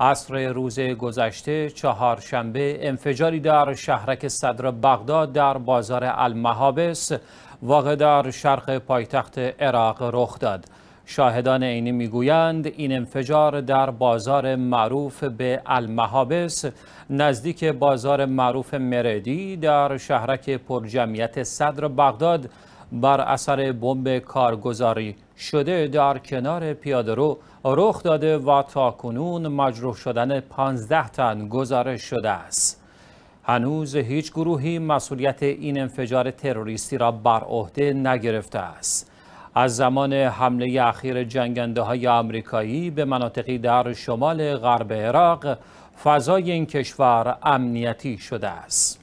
عصر روز گذشته چهارشنبه انفجاری در شهرک صدر بغداد در بازار المحابس واقع در شرق پایتخت عراق رخ داد. شاهدان عینی می‌گویند این انفجار در بازار معروف به المحابس نزدیک بازار معروف مردی در شهرک پرجمعیت صدر بغداد بر اثر بمب کارگزاری شده در کنار پیادهرو رخ داده و تاکنون مجروح شدن 15 تن گزارش شده است. هنوز هیچ گروهی مسئولیت این انفجار تروریستی را بر عهده نگرفته است. از زمان حمله اخیر جنگنده های آمریکایی به مناطقی در شمال غرب عراق فضای این کشور امنیتی شده است.